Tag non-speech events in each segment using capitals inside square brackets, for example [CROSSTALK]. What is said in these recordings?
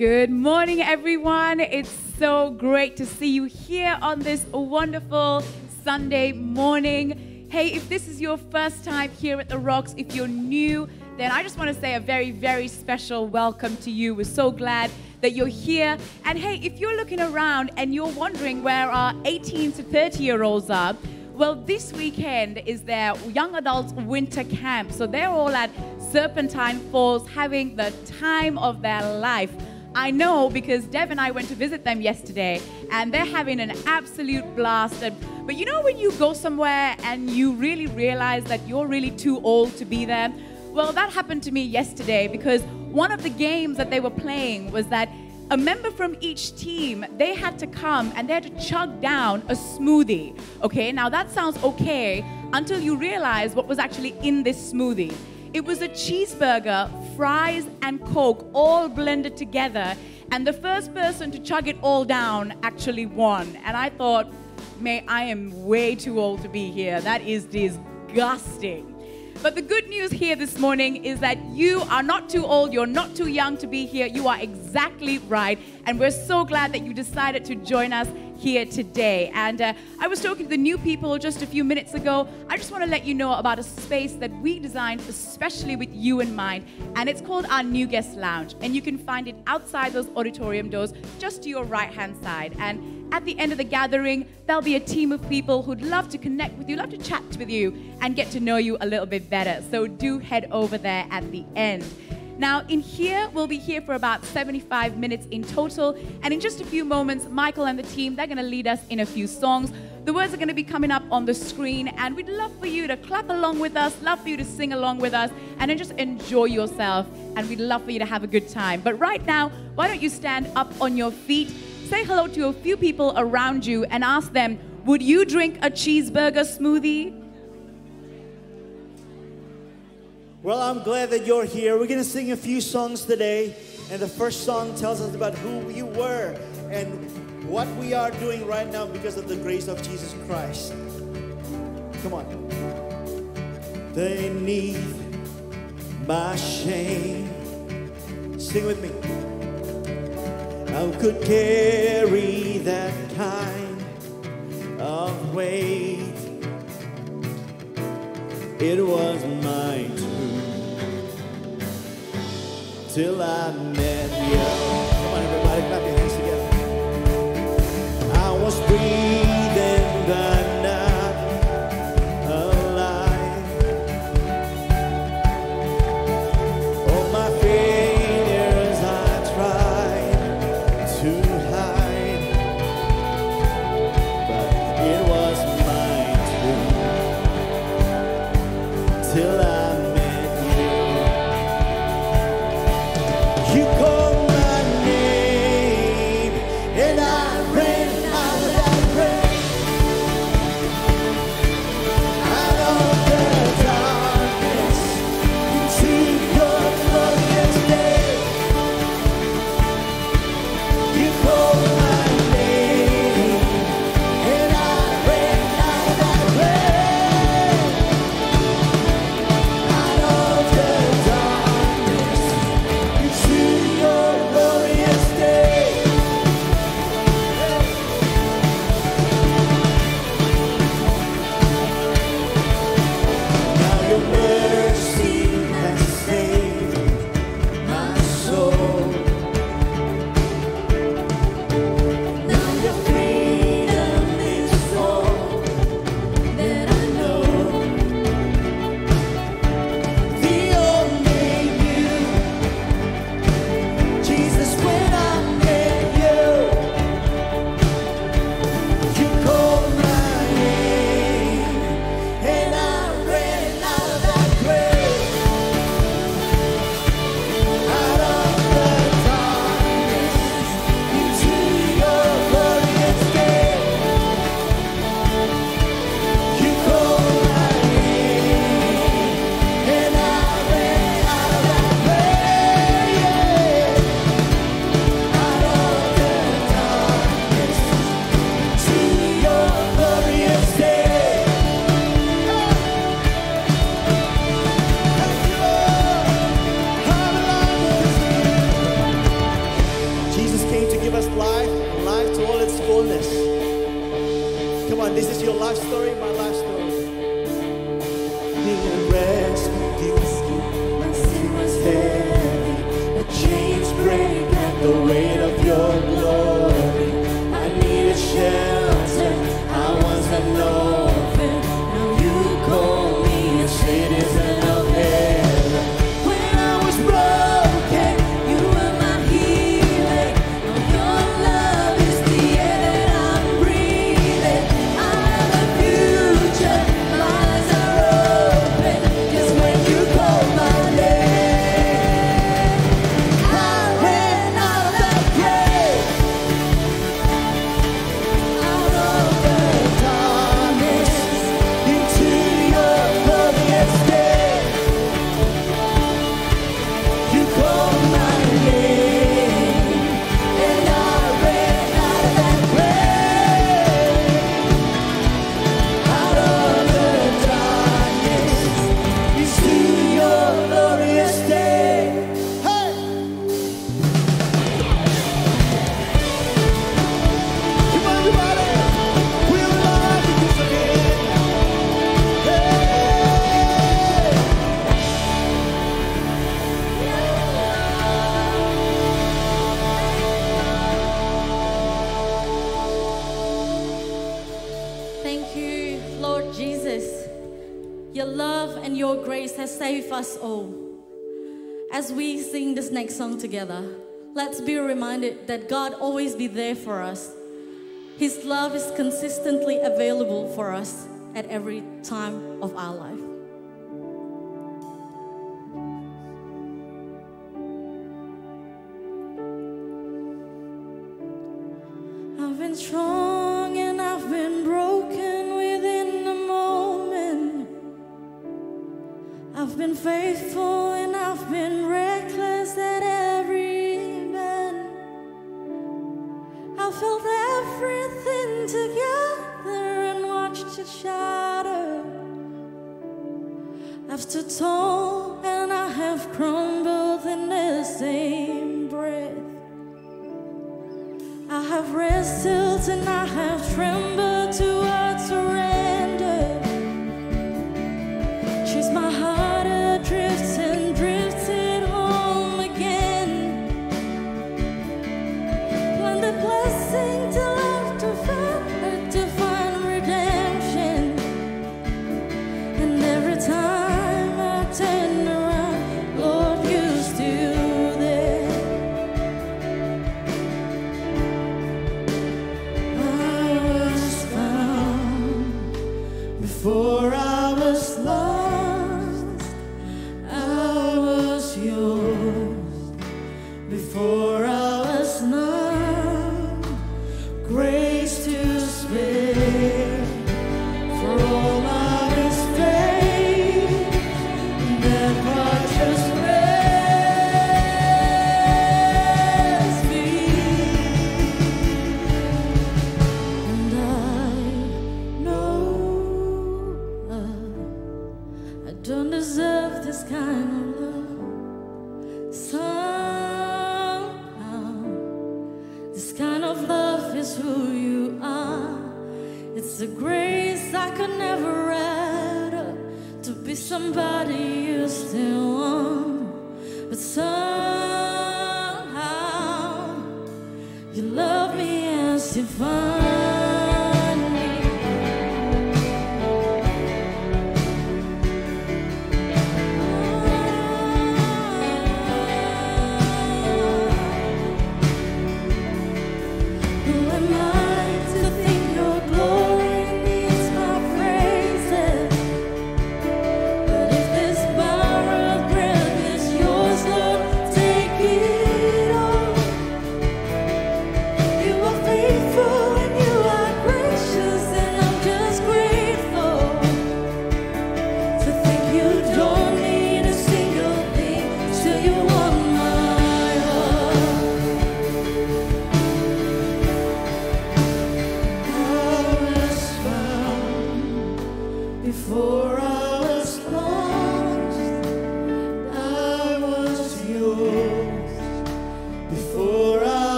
Good morning, everyone. It's so great to see you here on this wonderful Sunday morning. Hey, if this is your first time here at The Rocks, if you're new, then I just want to say a very, very special welcome to you. We're so glad that you're here. And hey, if you're looking around and you're wondering where our 18 to 30 year olds are, well, this weekend is their young adults winter camp. So they're all at Serpentine Falls having the time of their life. I know because Dev and I went to visit them yesterday and they're having an absolute blast. And, but you know when you go somewhere and you really realize that you're really too old to be there? Well, that happened to me yesterday because one of the games that they were playing was that a member from each team, they had to come and they had to chug down a smoothie. Okay, now that sounds okay until you realize what was actually in this smoothie. It was a cheeseburger, fries, and Coke all blended together. And the first person to chug it all down actually won. And I thought, may I am way too old to be here. That is disgusting. But the good news here this morning is that you are not too old, you're not too young to be here. You are exactly right. And we're so glad that you decided to join us here today. And uh, I was talking to the new people just a few minutes ago. I just want to let you know about a space that we designed especially with you in mind. And it's called our New Guest Lounge. And you can find it outside those auditorium doors just to your right hand side. And at the end of the gathering, there'll be a team of people who'd love to connect with you, love to chat with you, and get to know you a little bit better. So do head over there at the end. Now, in here, we'll be here for about 75 minutes in total. And in just a few moments, Michael and the team, they're going to lead us in a few songs. The words are going to be coming up on the screen. And we'd love for you to clap along with us, love for you to sing along with us, and then just enjoy yourself. And we'd love for you to have a good time. But right now, why don't you stand up on your feet? say hello to a few people around you and ask them, would you drink a cheeseburger smoothie? Well, I'm glad that you're here. We're going to sing a few songs today. And the first song tells us about who you were and what we are doing right now because of the grace of Jesus Christ. Come on. They need my shame. Sing with me. I could carry that kind of weight. It was mine till I met you. that God always be there for us. His love is consistently available for us at every time of our life. I've been faithful and I've been ready. shattered after torn and I have crumbled in the same breath. I have wrestled and I have trembled.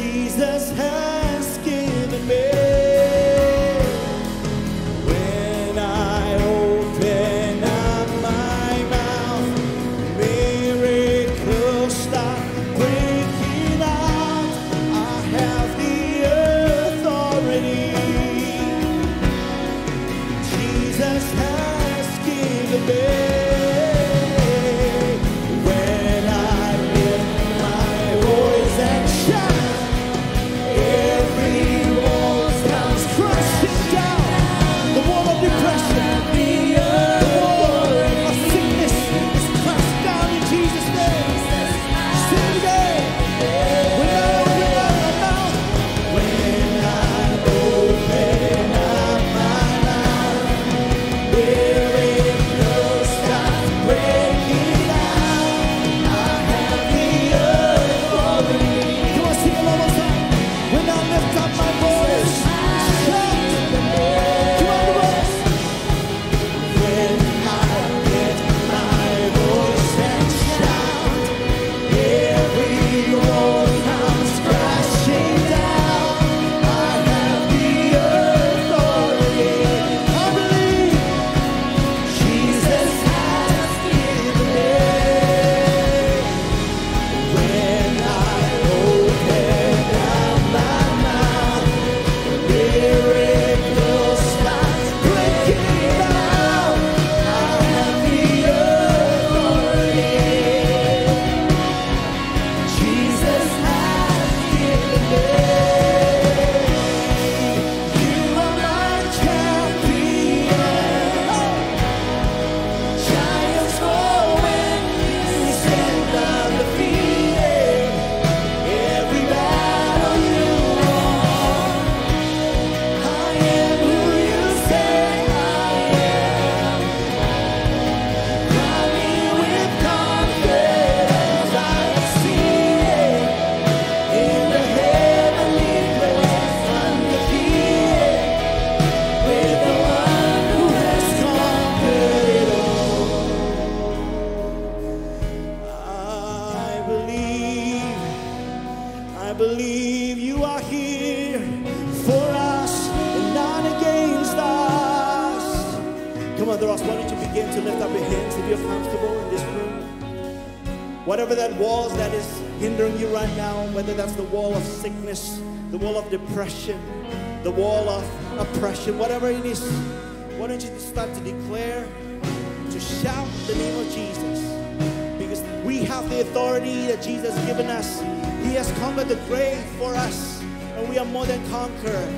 Jesus has the wall of depression, the wall of oppression, whatever it is. Why don't you start to declare, to shout the name of Jesus? Because we have the authority that Jesus has given us. He has conquered the grave for us, and we are more than conquerors.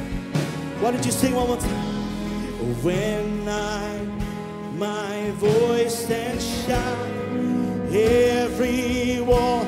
Why don't you sing one more time? When I my voice and shout, every wall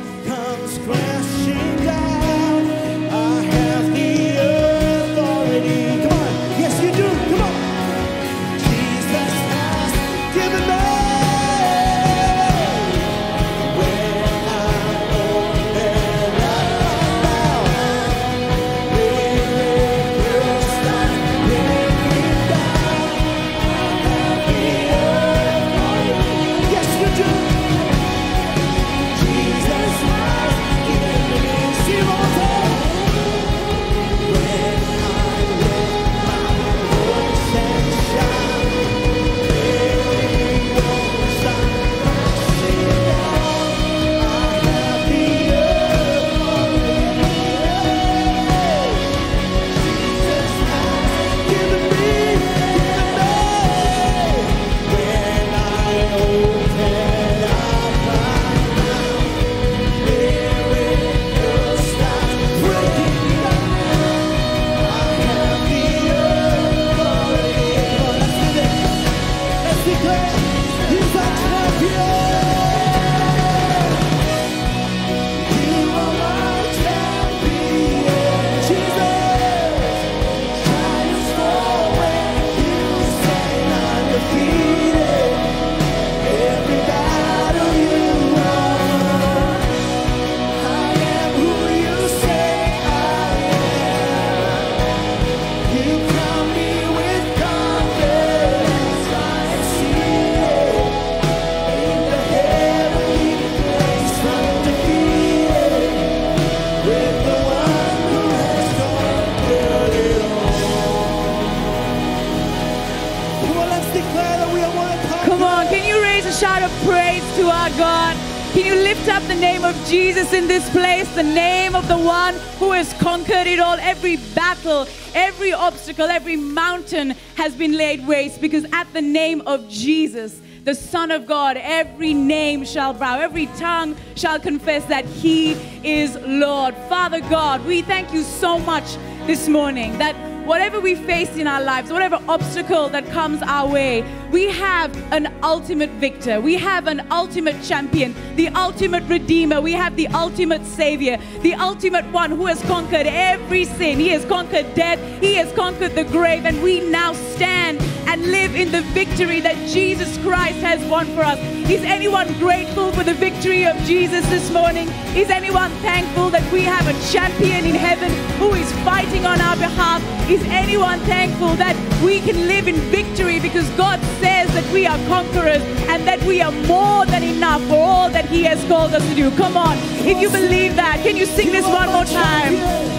this place, the name of the one who has conquered it all. Every battle, every obstacle, every mountain has been laid waste because at the name of Jesus, the Son of God, every name shall bow, every tongue shall confess that He is Lord. Father God, we thank you so much this morning that whatever we face in our lives, whatever obstacle that comes our way, we have an ultimate victor. We have an ultimate champion, the ultimate redeemer. We have the ultimate savior, the ultimate one who has conquered every sin. He has conquered death, he has conquered the grave, and we now stand and live in the victory that Jesus Christ has won for us. Is anyone grateful for the victory of Jesus this morning? Is anyone thankful that we have a champion in heaven who is fighting on our behalf? Is anyone thankful that we can live in victory because God says that we are conquerors and that we are more than enough for all that He has called us to do? Come on, if you believe that, can you sing this one more time?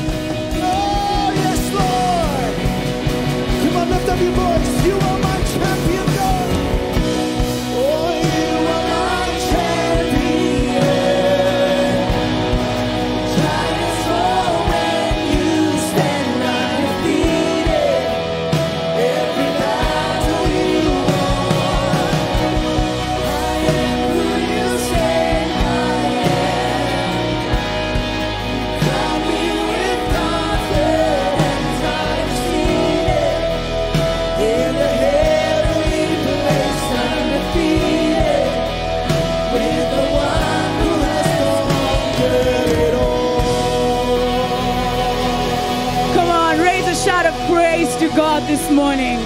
This morning.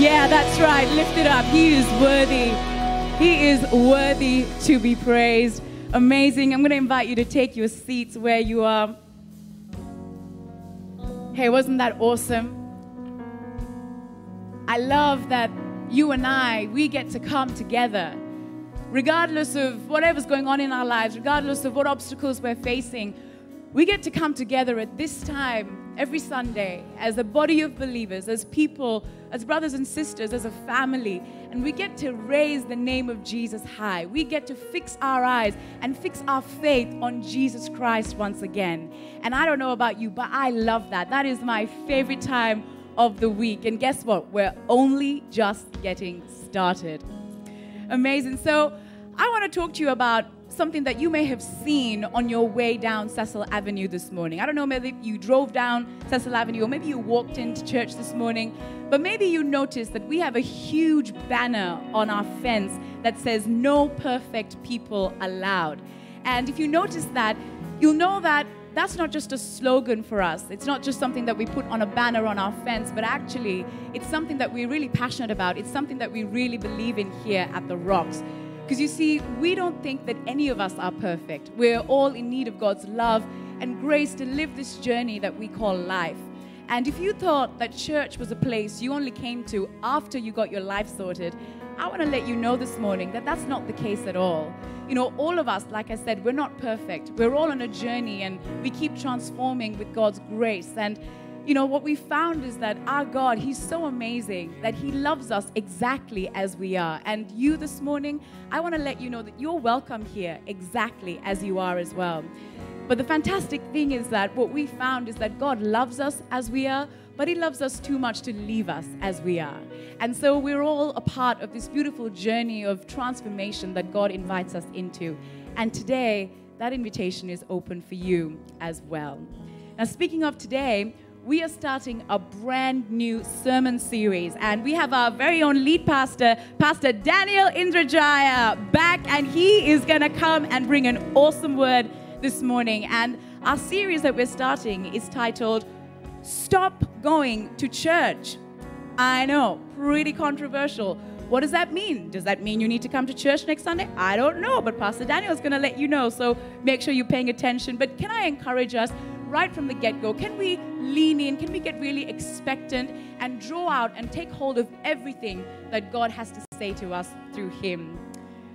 Yeah, that's right. Lift it up. He is worthy. He is worthy to be praised. Amazing. I'm going to invite you to take your seats where you are. Hey, wasn't that awesome? I love that you and I, we get to come together regardless of whatever's going on in our lives, regardless of what obstacles we're facing, we get to come together at this time every Sunday as a body of believers, as people, as brothers and sisters, as a family, and we get to raise the name of Jesus high. We get to fix our eyes and fix our faith on Jesus Christ once again. And I don't know about you, but I love that. That is my favorite time of the week. And guess what? We're only just getting started. Amazing. So, I want to talk to you about something that you may have seen on your way down Cecil Avenue this morning. I don't know, maybe you drove down Cecil Avenue or maybe you walked into church this morning, but maybe you noticed that we have a huge banner on our fence that says, No perfect people allowed. And if you notice that, you'll know that that's not just a slogan for us. It's not just something that we put on a banner on our fence, but actually, it's something that we're really passionate about. It's something that we really believe in here at the Rocks. Because you see, we don't think that any of us are perfect. We're all in need of God's love and grace to live this journey that we call life. And if you thought that church was a place you only came to after you got your life sorted, I want to let you know this morning that that's not the case at all. You know, all of us, like I said, we're not perfect. We're all on a journey and we keep transforming with God's grace. And, you know, what we found is that our God, He's so amazing that He loves us exactly as we are. And you this morning, I want to let you know that you're welcome here exactly as you are as well. But the fantastic thing is that what we found is that God loves us as we are, but He loves us too much to leave us as we are. And so we're all a part of this beautiful journey of transformation that God invites us into. And today, that invitation is open for you as well. Now, speaking of today, we are starting a brand new sermon series, and we have our very own lead pastor, Pastor Daniel Indrajaya, back, and he is going to come and bring an awesome word this morning. And our series that we're starting is titled Stop Going to Church. I know, pretty controversial. What does that mean? Does that mean you need to come to church next Sunday? I don't know, but Pastor Daniel is going to let you know. So make sure you're paying attention. But can I encourage us right from the get go? Can we lean in? Can we get really expectant and draw out and take hold of everything that God has to say to us through Him?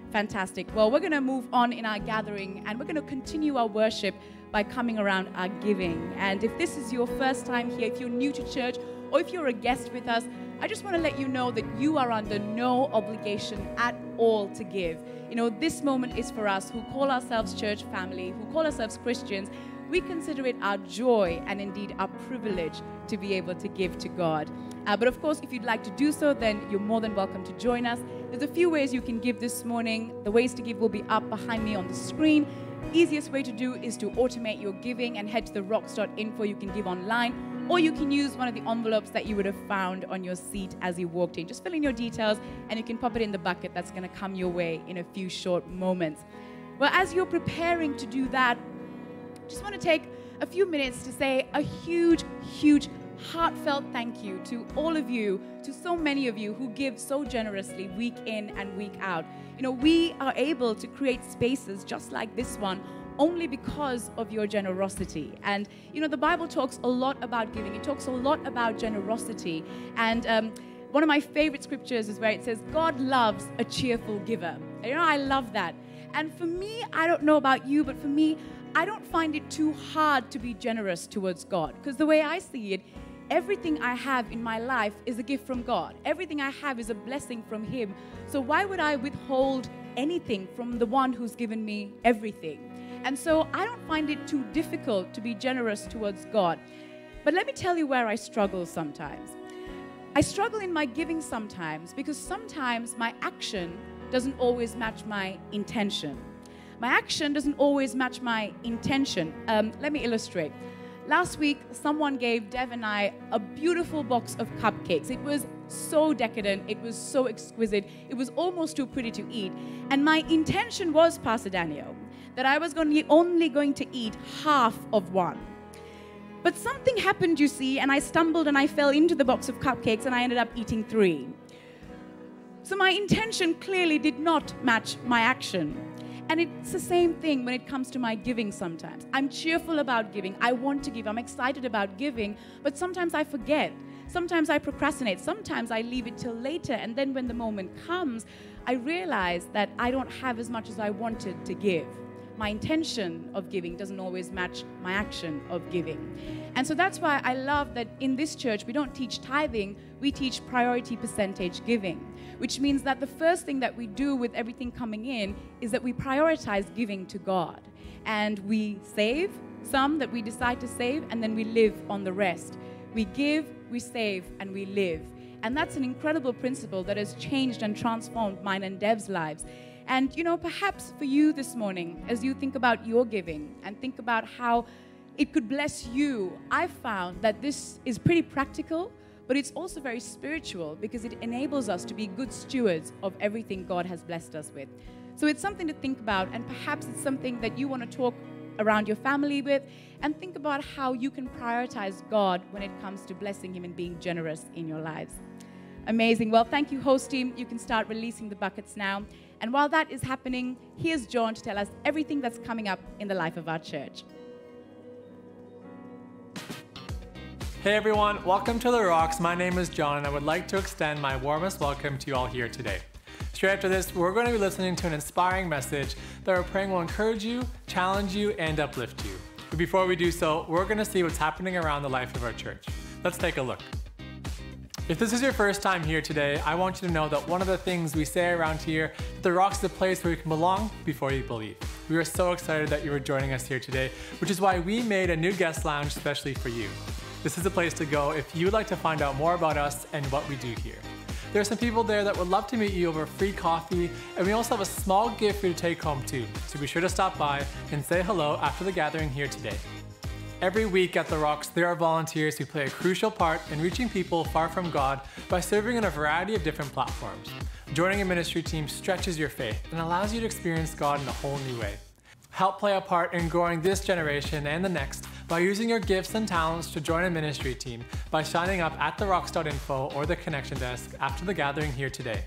Fantastic. Well, we're going to move on in our gathering and we're going to continue our worship by coming around our giving. And if this is your first time here, if you're new to church, or if you're a guest with us, I just want to let you know that you are under no obligation at all to give. You know, this moment is for us who call ourselves church family, who call ourselves Christians. We consider it our joy and indeed our privilege to be able to give to God. Uh, but of course, if you'd like to do so, then you're more than welcome to join us. There's a few ways you can give this morning. The ways to give will be up behind me on the screen. Easiest way to do is to automate your giving and head to the rocks.info. You can give online, or you can use one of the envelopes that you would have found on your seat as you walked in. Just fill in your details and you can pop it in the bucket that's going to come your way in a few short moments. Well, as you're preparing to do that, just want to take a few minutes to say a huge, huge heartfelt thank you to all of you, to so many of you who give so generously week in and week out. You know, we are able to create spaces just like this one only because of your generosity. And, you know, the Bible talks a lot about giving, it talks a lot about generosity. And, um, one of my favorite scriptures is where it says, God loves a cheerful giver. You know, I love that. And for me, I don't know about you, but for me, I don't find it too hard to be generous towards God. Because the way I see it, everything I have in my life is a gift from God. Everything I have is a blessing from Him. So why would I withhold anything from the one who's given me everything? And so I don't find it too difficult to be generous towards God. But let me tell you where I struggle sometimes. I struggle in my giving sometimes because sometimes my action doesn't always match my intention. My action doesn't always match my intention. Um, let me illustrate. Last week, someone gave Dev and I a beautiful box of cupcakes. It was so decadent, it was so exquisite, it was almost too pretty to eat. And my intention was, Pastor Daniel, that I was only going to eat half of one. But something happened, you see, and I stumbled and I fell into the box of cupcakes and I ended up eating three. So my intention clearly did not match my action. And it's the same thing when it comes to my giving sometimes. I'm cheerful about giving. I want to give. I'm excited about giving. But sometimes I forget. Sometimes I procrastinate. Sometimes I leave it till later. And then when the moment comes, I realize that I don't have as much as I wanted to give my intention of giving doesn't always match my action of giving. And so that's why I love that in this church we don't teach tithing, we teach priority percentage giving, which means that the first thing that we do with everything coming in is that we prioritize giving to God. And we save some that we decide to save, and then we live on the rest. We give, we save, and we live. And that's an incredible principle that has changed and transformed mine and Dev's lives. And, you know, perhaps for you this morning, as you think about your giving and think about how it could bless you, I've found that this is pretty practical, but it's also very spiritual because it enables us to be good stewards of everything God has blessed us with. So it's something to think about, and perhaps it's something that you want to talk around your family with, and think about how you can prioritize God when it comes to blessing Him and being generous in your lives. Amazing. Well, thank you, host team. You can start releasing the buckets now. And while that is happening, here's John to tell us everything that's coming up in the life of our church. Hey everyone, welcome to The Rocks. My name is John, and I would like to extend my warmest welcome to you all here today. Straight after this, we're going to be listening to an inspiring message that we're praying will encourage you, challenge you, and uplift you. But before we do so, we're going to see what's happening around the life of our church. Let's take a look. If this is your first time here today, I want you to know that one of the things we say around here, that the Rocks is a place where you can belong before you believe. We are so excited that you are joining us here today, which is why we made a new guest lounge especially for you. This is a place to go if you would like to find out more about us and what we do here. There are some people there that would love to meet you over free coffee, and we also have a small gift for you to take home too, so be sure to stop by and say hello after the gathering here today. Every week at The Rocks, there are volunteers who play a crucial part in reaching people far from God by serving in a variety of different platforms. Joining a ministry team stretches your faith and allows you to experience God in a whole new way. Help play a part in growing this generation and the next by using your gifts and talents to join a ministry team by signing up at therocks.info or the connection desk after the gathering here today.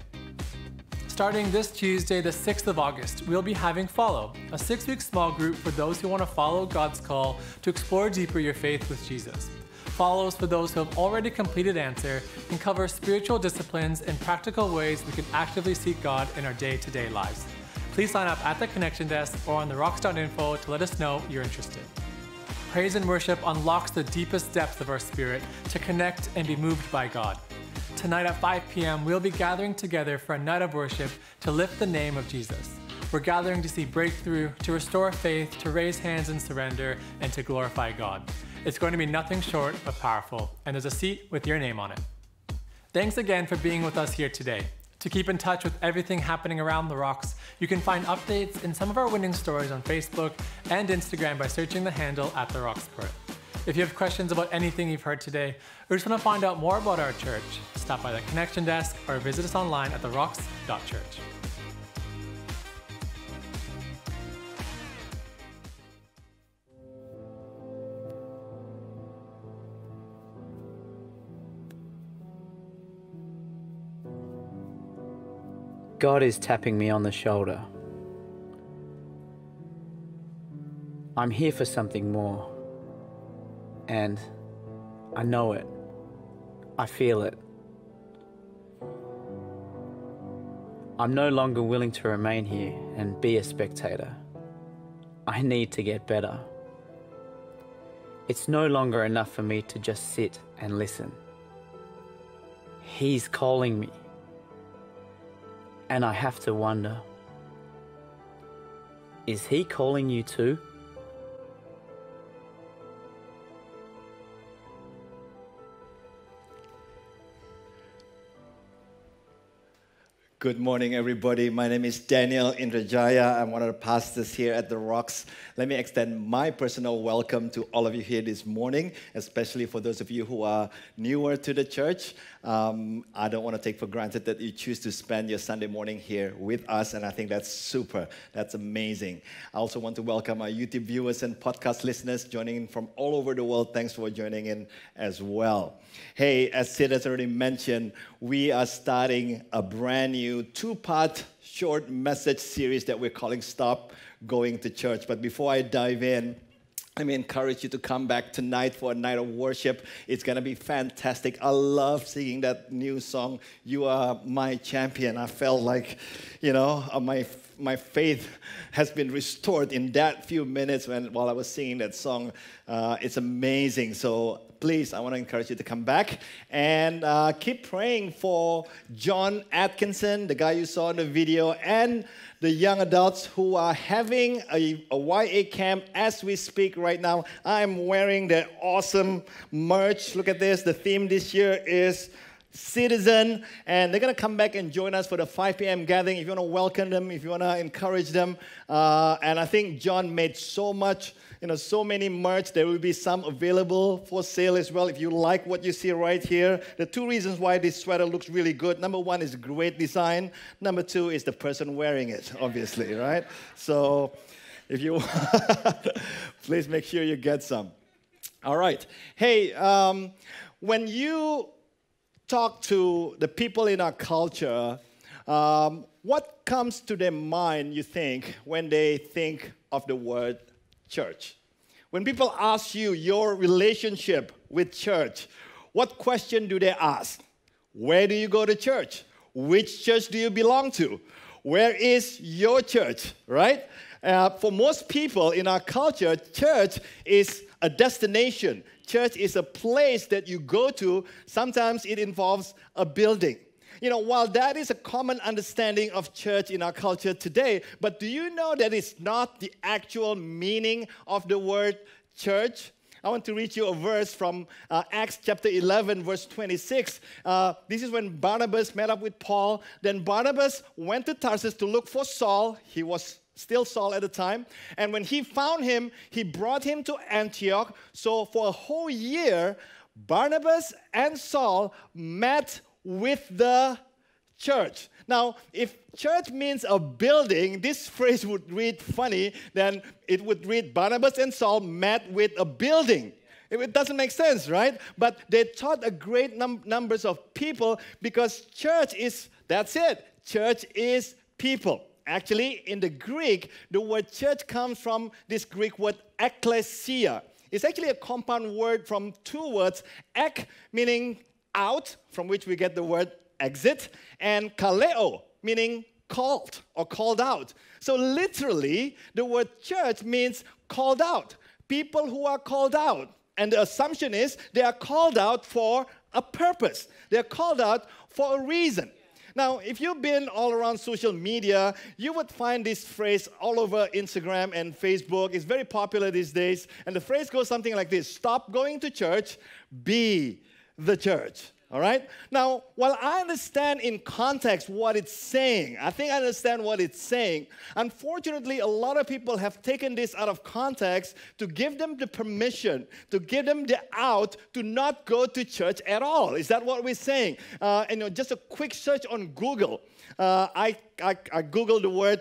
Starting this Tuesday, the 6th of August, we'll be having Follow, a six week small group for those who want to follow God's call to explore deeper your faith with Jesus. Follows for those who have already completed Answer and cover spiritual disciplines and practical ways we can actively seek God in our day to day lives. Please sign up at the connection desk or on the rocks.info to let us know you're interested. Praise and worship unlocks the deepest depths of our spirit to connect and be moved by God. tonight at 5 p.m., we'll be gathering together for a night of worship to lift the name of Jesus. We're gathering to see breakthrough, to restore faith, to raise hands in surrender, and to glorify God. It's going to be nothing short of powerful, and there's a seat with your name on it. Thanks again for being with us here today. To keep in touch with everything happening around the rocks, you can find updates in some of our winning stories on Facebook and Instagram by searching the handle at the Rocks Perth. If you have questions about anything you've heard today, or just want to find out more about our church, stop by the connection desk or visit us online at therocks.church. God is tapping me on the shoulder. I'm here for something more. And I know it. I feel it. I'm no longer willing to remain here and be a spectator. I need to get better. It's no longer enough for me to just sit and listen. He's calling me. And I have to wonder is he calling you too? Good morning, everybody. My name is Daniel Indrajaya. I'm one of the pastors here at The Rocks. Let me extend my personal welcome to all of you here this morning, especially for those of you who are newer to the church. Um, I don't want to take for granted that you choose to spend your Sunday morning here with us, and I think that's super. That's amazing. I also want to welcome our YouTube viewers and podcast listeners joining in from all over the world. Thanks for joining in as well. Hey, as Sid has already mentioned, we are starting a brand new two part short message series that we're calling Stop Going to Church. But before I dive in, let me encourage you to come back tonight for a night of worship. It's going to be fantastic. I love singing that new song, You Are My Champion. I felt like, you know, uh, my, my faith has been restored in that few minutes when, while I was singing that song. Uh, it's amazing. So please, I want to encourage you to come back and uh, keep praying for John Atkinson, the guy you saw in the video, and the young adults who are having a, a YA camp as we speak right now. I'm wearing the awesome merch. Look at this. The theme this year is citizen and they're going to come back and join us for the 5 p.m gathering if you want to welcome them if you want to encourage them uh, and i think john made so much you know, so many merch. There will be some available for sale as well if you like what you see right here. The two reasons why this sweater looks really good. Number one is great design. Number two is the person wearing it, obviously, right? So if you [LAUGHS] please make sure you get some. All right. Hey, um, when you talk to the people in our culture, um, what comes to their mind, you think, when they think of the word church. When people ask you your relationship with church, what question do they ask? Where do you go to church? Which church do you belong to? Where is your church, right? Uh, for most people in our culture, church is a destination. Church is a place that you go to. Sometimes it involves a building. You know, while that is a common understanding of church in our culture today, but do you know that it's not the actual meaning of the word church? I want to read you a verse from uh, Acts chapter 11, verse 26. Uh, this is when Barnabas met up with Paul. Then Barnabas went to Tarsus to look for Saul. He was still Saul at the time. And when he found him, he brought him to Antioch. So for a whole year, Barnabas and Saul met with the church. Now, if church means a building, this phrase would read funny, then it would read Barnabas and Saul met with a building. It doesn't make sense, right? But they taught a great num- numbers of people because church is, that's it. Church is people. Actually, in the Greek, the word church comes from this Greek word ecclesia. It's actually a compound word from two words, ek meaning out, from which we get the word exit, and kaleo, meaning called or called out. So literally, the word church means called out. People who are called out. And the assumption is they are called out for a purpose. They're called out for a reason. Now, if you've been all around social media, you would find this phrase all over Instagram and Facebook. It's very popular these days. And the phrase goes something like this Stop going to church, be the church. All right? Now, while I understand in context what it's saying, I think I understand what it's saying. Unfortunately, a lot of people have taken this out of context to give them the permission, to give them the out to not go to church at all. Is that what we're saying? Uh, and you know, just a quick search on Google. Uh, I, I, I Googled the word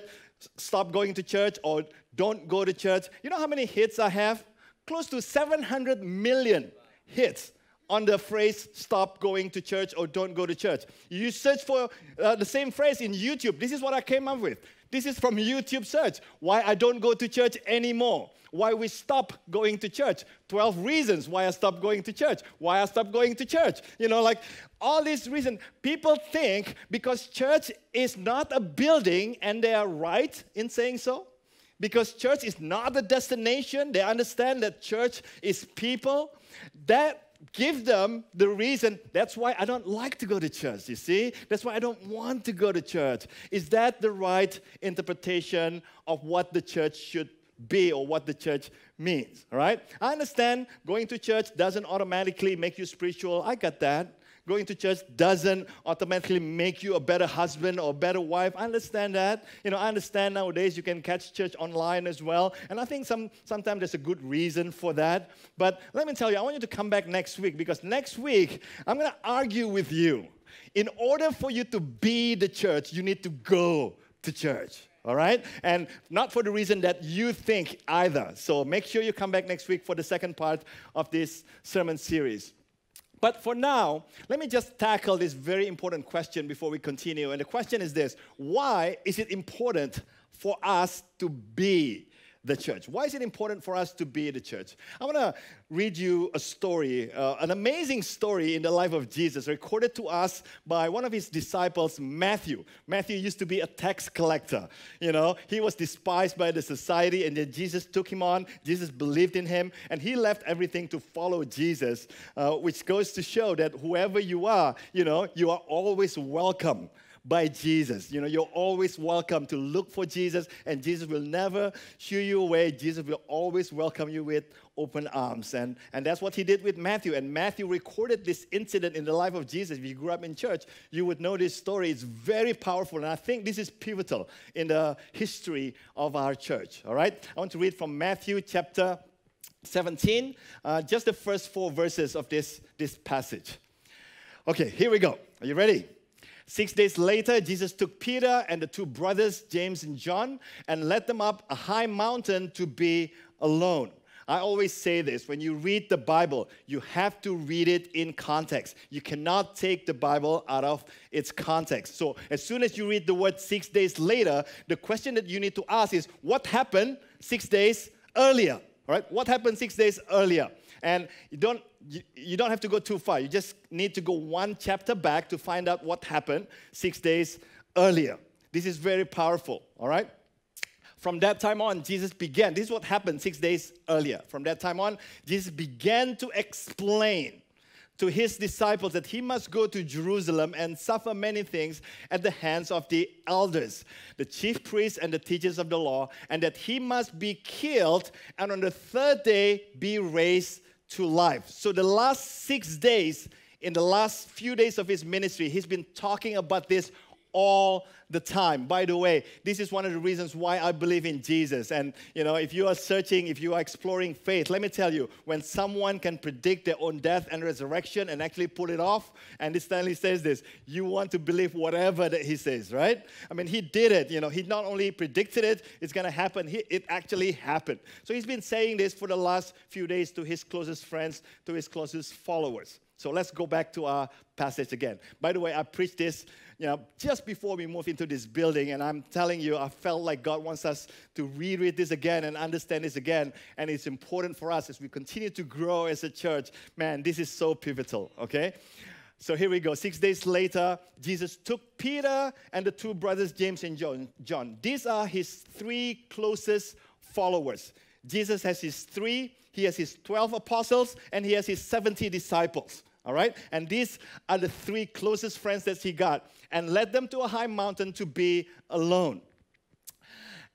stop going to church or don't go to church. You know how many hits I have? Close to 700 million hits on the phrase stop going to church or don't go to church. You search for uh, the same phrase in YouTube. This is what I came up with. This is from YouTube search. Why I don't go to church anymore. Why we stop going to church. 12 reasons why I stopped going to church. Why I stopped going to church. You know, like all these reasons. People think because church is not a building, and they are right in saying so. Because church is not a destination, they understand that church is people. That give them the reason that's why I don't like to go to church, you see? That's why I don't want to go to church. Is that the right interpretation of what the church should be or what the church means? Right? I understand going to church doesn't automatically make you spiritual. I got that going to church doesn't automatically make you a better husband or a better wife. I understand that. You know, I understand nowadays you can catch church online as well. And I think some, sometimes there's a good reason for that. But let me tell you, I want you to come back next week because next week I'm going to argue with you. In order for you to be the church, you need to go to church all right? And not for the reason that you think either. So make sure you come back next week for the second part of this sermon series. But for now, let me just tackle this very important question before we continue. And the question is this Why is it important for us to be the church. Why is it important for us to be the church? I want to read you a story, uh, an amazing story in the life of Jesus, recorded to us by one of his disciples, Matthew. Matthew used to be a tax collector. You know, he was despised by the society, and then Jesus took him on. Jesus believed in him, and he left everything to follow Jesus, uh, which goes to show that whoever you are, you know, you are always welcome by Jesus. You know, you're always welcome to look for Jesus, and Jesus will never shoo you away. Jesus will always welcome you with open arms. And, and that's what he did with Matthew. And Matthew recorded this incident in the life of Jesus. If you grew up in church, you would know this story. It's very powerful. And I think this is pivotal in the history of our church. All right? I want to read from Matthew chapter 17, uh, just the first four verses of this, this passage. Okay, here we go. Are you ready? Six days later, Jesus took Peter and the two brothers, James and John, and led them up a high mountain to be alone. I always say this when you read the Bible, you have to read it in context. You cannot take the Bible out of its context. So, as soon as you read the word six days later, the question that you need to ask is what happened six days earlier? All right? What happened six days earlier? And you don't, you, you don't have to go too far. You just need to go one chapter back to find out what happened six days earlier. This is very powerful, all right? From that time on, Jesus began. This is what happened six days earlier. From that time on, Jesus began to explain to his disciples that he must go to Jerusalem and suffer many things at the hands of the elders, the chief priests, and the teachers of the law, and that he must be killed and on the third day be raised to life. So, the last six days, in the last few days of his ministry, he's been talking about this all the time. By the way, this is one of the reasons why I believe in Jesus. And, you know, if you are searching, if you are exploring faith, let me tell you, when someone can predict their own death and resurrection and actually pull it off, and Stanley says this, you want to believe whatever that he says, right? I mean, he did it. You know, he not only predicted it, it's going to happen, he, it actually happened. So he's been saying this for the last few days to his closest friends, to his closest followers. So let's go back to our passage again. By the way, I preached this you know, just before we move into this building, and I'm telling you, I felt like God wants us to reread this again and understand this again. And it's important for us as we continue to grow as a church. Man, this is so pivotal, okay? So here we go. Six days later, Jesus took Peter and the two brothers, James and. John. These are his three closest followers. Jesus has his three, he has his 12 apostles, and he has his 70 disciples All right? And these are the three closest friends that he got, and led them to a high mountain to be alone.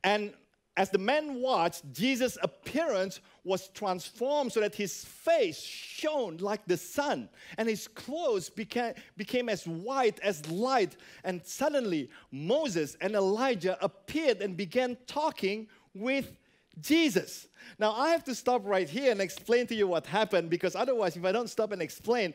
And as the men watched, Jesus' appearance was transformed so that his face shone like the sun and his clothes became, became as white as light. And suddenly, Moses and Elijah appeared and began talking with Jesus. Now, I have to stop right here and explain to you what happened because otherwise, if I don't stop and explain,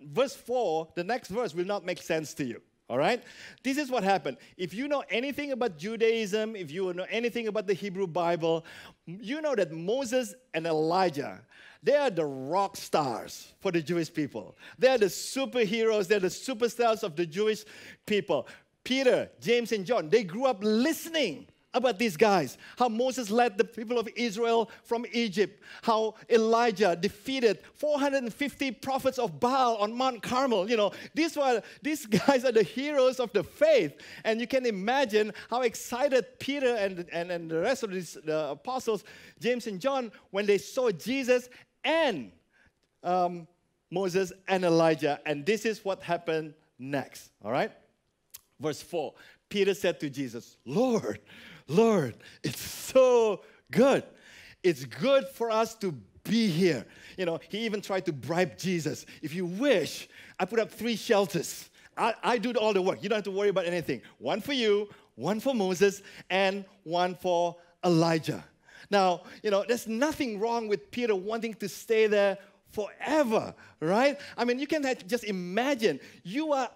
verse 4, the next verse will not make sense to you. All right? This is what happened. If you know anything about Judaism, if you know anything about the Hebrew Bible, you know that Moses and Elijah, they are the rock stars for the Jewish people. They are the superheroes, they're the superstars of the Jewish people. Peter, James, and John, they grew up listening about these guys. How Moses led the people of Israel from Egypt. How Elijah defeated 450 prophets of Baal on Mount Carmel. You know, these were these guys are the heroes of the faith. And you can imagine how excited Peter and, and, and the rest of these the apostles, James and John, when they saw Jesus and um, Moses and Elijah. And this is what happened next. All right? Verse 4 Peter said to Jesus, Lord, Lord, it's so good. It's good for us to be here. You know, he even tried to bribe Jesus. If you wish, I put up three shelters. I, I do all the work. You don't have to worry about anything. One for you, one for Moses, and one for Elijah. Now, you know, there's nothing wrong with Peter wanting to stay there forever, right? I mean, you can just imagine you are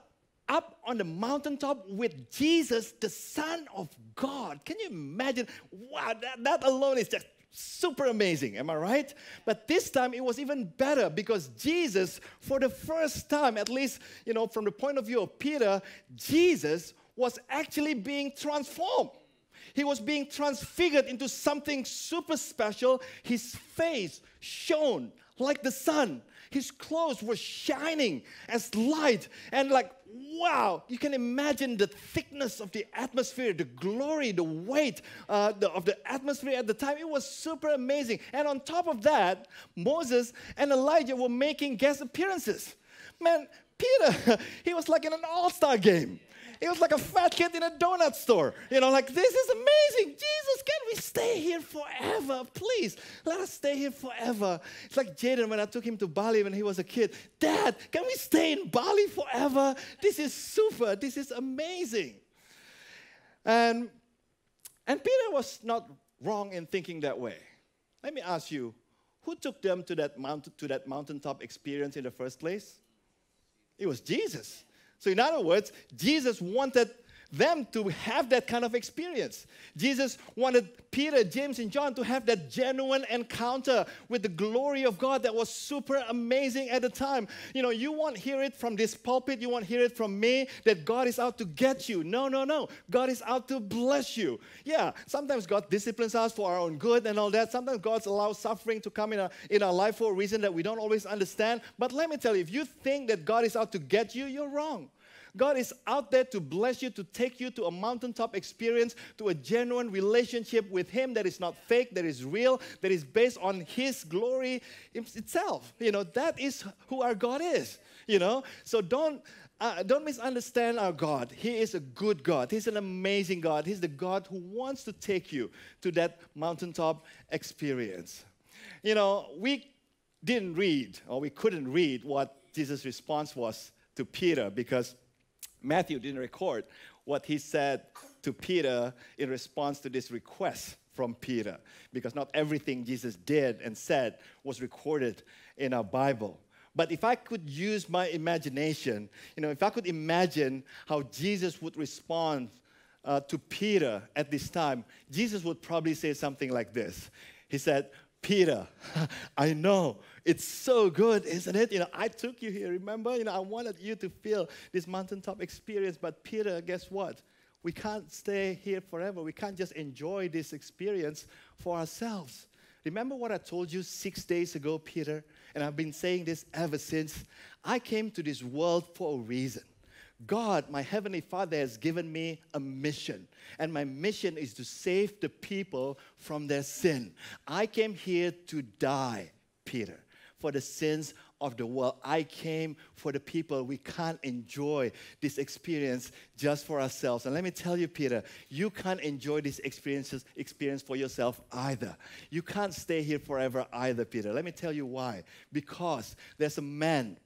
up on the mountaintop with Jesus, the Son of God. Can you imagine? Wow, that, that alone is just super amazing. Am I right? But this time it was even better because Jesus, for the first time, at least, you know, from the point of view of Peter, Jesus was actually being transformed. He was being transfigured into something super special. His face shone like the sun. His clothes were shining as light and like wow, you can imagine the thickness of the atmosphere, the glory, the weight uh, the, of the atmosphere at the time. It was super amazing. And on top of that, Moses and Elijah were making guest appearances. Man, Peter, [LAUGHS] he was like in an all star game. He was like a fat kid in a donut store. You know, like, this is amazing. Jesus, can we stay here forever? Please, let us stay here forever. It's like Jaden when I took him to Bali when he was a kid. Dad, can we stay in Bali forever? This is super. This is amazing. And, and Peter was not wrong in thinking that way. Let me ask you, who took them to that, mountain, to that mountaintop experience in the first place? It was Jesus. So, in other words, Jesus wanted them to have that kind of experience. Jesus wanted Peter, James, and John to have that genuine encounter with the glory of God that was super amazing at the time. You know, you won't hear it from this pulpit, you won't hear it from me that God is out to get you. No, no, no. God is out to bless you. Yeah, sometimes God disciplines us for our own good and all that. Sometimes God allows suffering to come in our, in our life for a reason that we don't always understand. But let me tell you, if you think that God is out to get you, you're wrong. God is out there to bless you, to take you to a mountaintop experience, to a genuine relationship with Him that is not fake, that is real, that is based on His glory itself. You know, that is who our God is. You know, so don't. Uh, don't misunderstand our God. He is a good God. He's an amazing God. He's the God who wants to take you to that mountaintop experience. You know, we didn't read, or we couldn't read what Jesus' response was to Peter because Matthew didn't record what he said to Peter in response to this request from Peter, because not everything Jesus did and said was recorded in our Bible. But if I could use my imagination, you know, if I could imagine how Jesus would respond uh, to Peter at this time, Jesus would probably say something like this. He said, Peter, [LAUGHS] I know it's so good, isn't it? You know, I took you here, remember? You know, I wanted you to feel this mountaintop experience, but Peter, guess what? We can't stay here forever. We can't just enjoy this experience for ourselves. Remember what I told you six days ago, Peter? And I've been saying this ever since. I came to this world for a reason. God, my Heavenly Father, has given me a mission, and my mission is to save the people from their sin. I came here to die, Peter, for the sins of the world. I came for the people. We can't enjoy this experience just for ourselves. And let me tell you, Peter, you can't enjoy this experiences, experience for yourself either. You can't stay here forever either, Peter. Let me tell you why. Because there's a man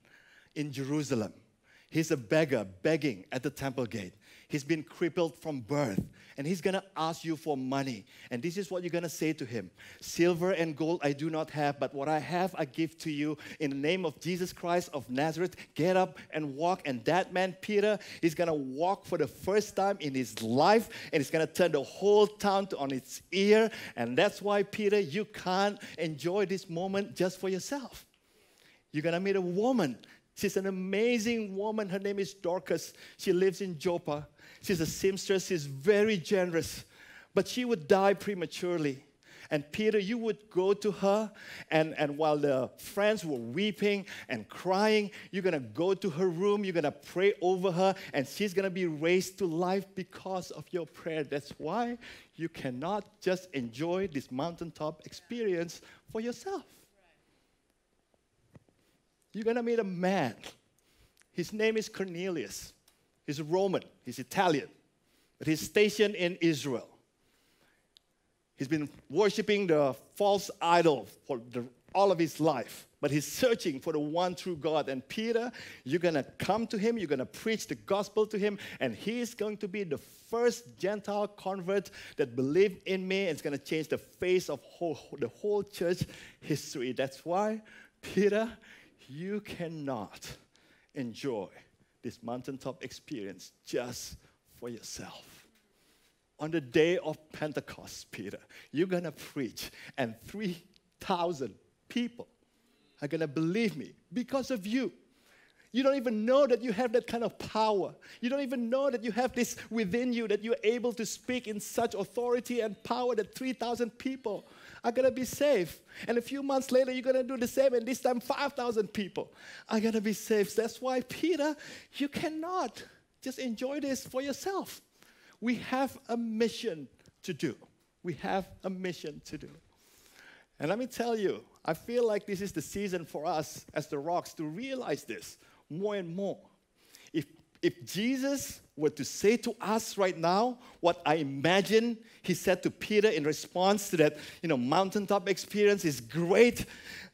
in Jerusalem. He's a beggar begging at the temple gate. He's been crippled from birth and he's gonna ask you for money. And this is what you're gonna say to him Silver and gold I do not have, but what I have I give to you. In the name of Jesus Christ of Nazareth, get up and walk. And that man, Peter, is gonna walk for the first time in his life and he's gonna turn the whole town on its ear. And that's why, Peter, you can't enjoy this moment just for yourself. You're gonna meet a woman She's an amazing woman. Her name is Dorcas. She lives in Joppa. She's a seamstress. She's very generous. But she would die prematurely. And Peter, you would go to her, and, and while the friends were weeping and crying, you're gonna go to her room, you're gonna pray over her, and she's gonna be raised to life because of your prayer. That's why you cannot just enjoy this mountaintop experience for yourself. You're going to meet a man. His name is Cornelius. He's Roman, he's Italian, but he's stationed in Israel. He's been worshiping the false idol for the, all of his life, but he's searching for the one true God. And Peter, you're going to come to him, you're going to preach the gospel to him, and he's going to be the first Gentile convert that believed in me, and it's going to change the face of whole, the whole church history. That's why, Peter, you cannot enjoy this mountaintop experience just for yourself. On the day of Pentecost, Peter, you're going to preach, and 3,000 people are going to believe me because of you. You don't even know that you have that kind of power. You don't even know that you have this within you, that you're able to speak in such authority and power that 3,000 people are going to be saved. And a few months later, you're going to do the same, and this time 5,000 people are going to be saved. That's why, Peter, you cannot just enjoy this for yourself. We have a mission to do. We have a mission to do. And let me tell you, I feel like this is the season for us as the Rocks to realize this more and more. If, Jesus were to say to us right now what I imagine he said to Peter in response to that, you know, mountaintop experience is great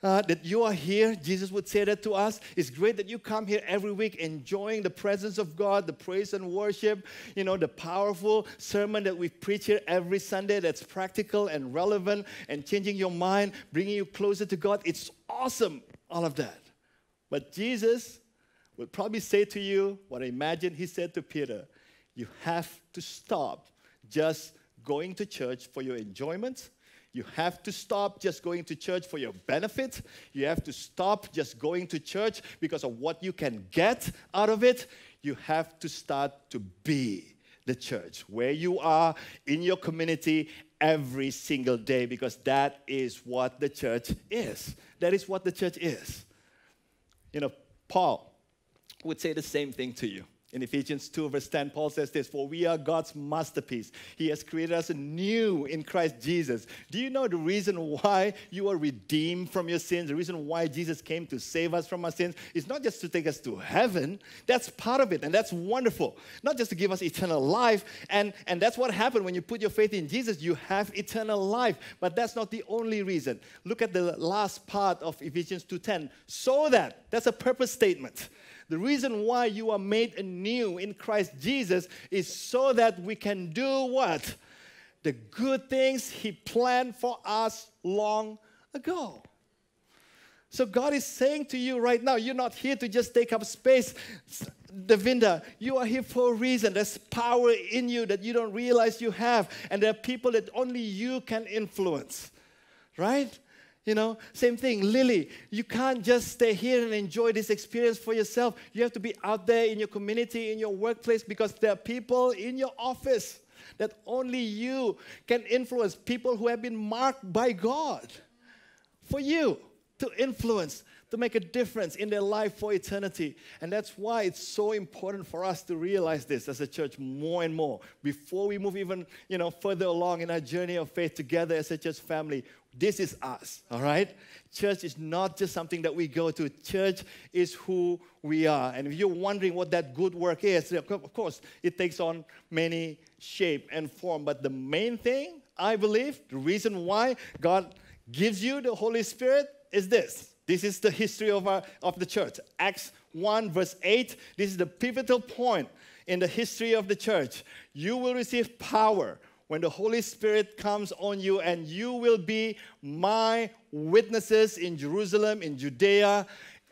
uh, that you are here. Jesus would say that to us. It's great that you come here every week enjoying the presence of God, the praise and worship, you know, the powerful sermon that we preach here every Sunday that's practical and relevant and changing your mind, bringing you closer to God. It's awesome, all of that. But Jesus would probably say to you what I imagine he said to Peter you have to stop just going to church for your enjoyment. You have to stop just going to church for your benefit. You have to stop just going to church because of what you can get out of it. You have to start to be the church where you are in your community every single day because that is what the church is. That is what the church is. You know, Paul would say the same thing to you. In Ephesians 2, verse 10, Paul says this For we are God's masterpiece. He has created us anew in Christ Jesus. Do you know the reason why you are redeemed from your sins? The reason why Jesus came to save us from our sins is not just to take us to heaven, that's part of it, and that's wonderful. Not just to give us eternal life, and, and that's what happened when you put your faith in Jesus, you have eternal life. But that's not the only reason. Look at the last part of Ephesians 2:10. So that, that's a purpose statement the reason why you are made anew in Christ Jesus is so that we can do what? The good things He planned for us long ago. So God is saying to you right now, you're not here to just take up space. Devinda, you are here for a reason. There's power in you that you don't realize you have. And there are people that only you can influence. Right? You know, same thing. Lily, you can't just stay here and enjoy this experience for yourself. You have to be out there in your community, in your workplace, because there are people in your office that only you can influence, people who have been marked by God for you to influence, to make a difference in their life for eternity. And that's why it's so important for us to realize this as a church more and more. Before we move even, you know, further along in our journey of faith together as a church family, This is us, all right? Church is not just something that we go to. Church is who we are. And if you're wondering what that good work is, of course, it takes on many shape and form. But the main thing, I believe, the reason why God gives you the Holy Spirit is this. This is the history of, our, of the church. Acts 1, verse 8. This is the pivotal point in the history of the church. You will receive power when the Holy Spirit comes on you, and you will be my witnesses in Jerusalem, in Judea,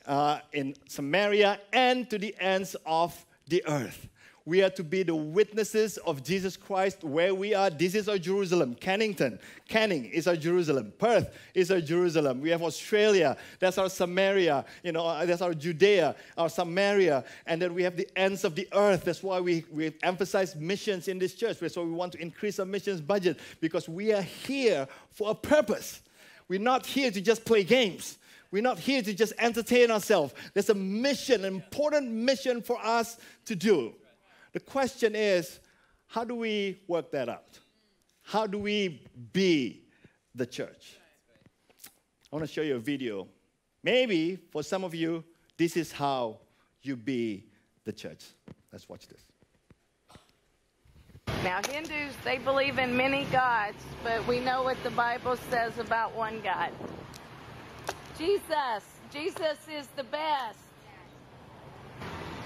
uh, in Samaria, and to the ends of the earth. We are to be the witnesses of Jesus Christ where we are. This is our Jerusalem. Cannington, Canning is our Jerusalem. Perth is our Jerusalem. We have Australia. That's our Samaria. You know, uh, that's our Judea, our Samaria. And then we have the ends of the earth. That's why we, we emphasize missions in this church. That's why we want to increase our missions budget because we are here for a purpose. We're not here to just play games. We're not here to just entertain ourselves. There's a mission, an important mission for us to do. The question is how do we work that out? How do we be the church? I want to show you a video. Maybe for some of you, this is how you be the church. Let's watch this. Now, Hindus, they believe in many gods, but we know what the Bible says about one God. Jesus. Jesus is the best.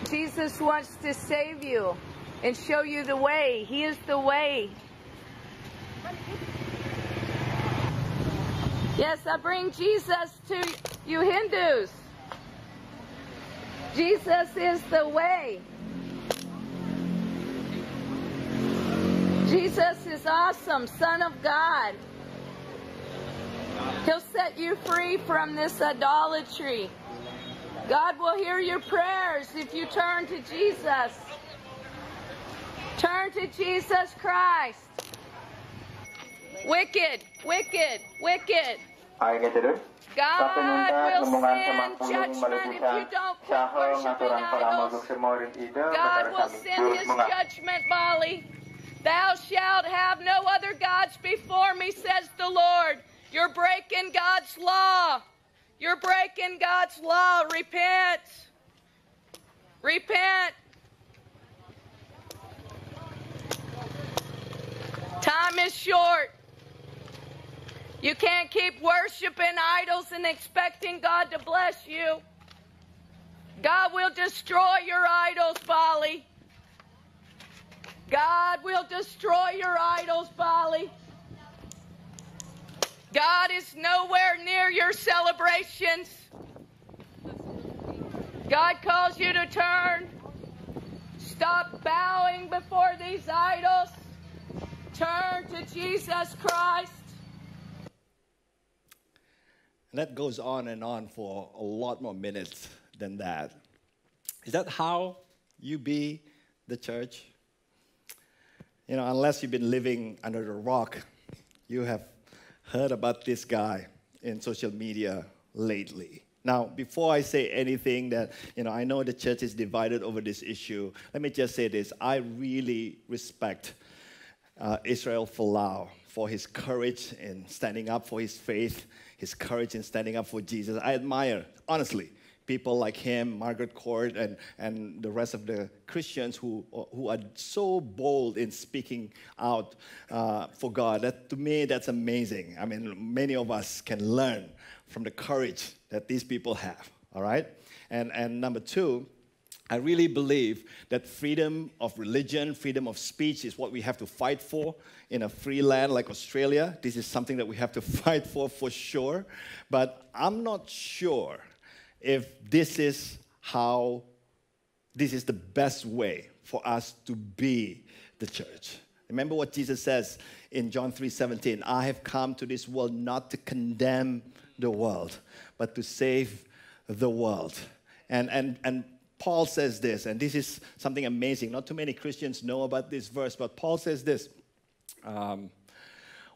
Jesus wants to save you and show you the way. He is the way. Yes, I bring Jesus to you Hindus. Jesus is the way. Jesus is awesome, Son of God. He'll set you free from this idolatry. God will hear your prayers if you turn to Jesus. Turn to Jesus Christ. Wicked, wicked, wicked. God will send judgment if you don't quit worshiping idols. God will send his judgment, Bali. Thou shalt have no other gods before me, says the Lord. You're breaking God's law. You're breaking God's law. Repent. Repent. Time is short. You can't keep worshiping idols and expecting God to bless you. God will destroy your idols, Bali. God will destroy your idols, Bali. God is nowhere near your celebrations. God calls you to turn. Stop bowing before these idols. Turn to Jesus Christ. And that goes on and on for a lot more minutes than that. Is that how you be the church? You know, unless you've been living under a rock, you have heard about this guy in social media lately. Now, before I say anything that, you know, I know the church is divided over this issue, let me just say this. I really respect uh, Israel Folau for his courage in standing up for his faith, his courage in standing up for Jesus. I admire, honestly, people like him, Margaret Court, and, and the rest of the Christians who, who are so bold in speaking out uh, for God. That, to me, that's amazing. I mean, many of us can learn from the courage that these people have, all right? And, and number two, I really believe that freedom of religion, freedom of speech is what we have to fight for in a free land like Australia. This is something that we have to [LAUGHS] fight for for sure. But I'm not sure if this is how, this is the best way for us to be the church. Remember what Jesus says in John 3:17, I have come to this world not to condemn the world, but to save the world. And and and Paul says this, and this is something amazing. Not too many Christians know about this verse, but Paul says this um,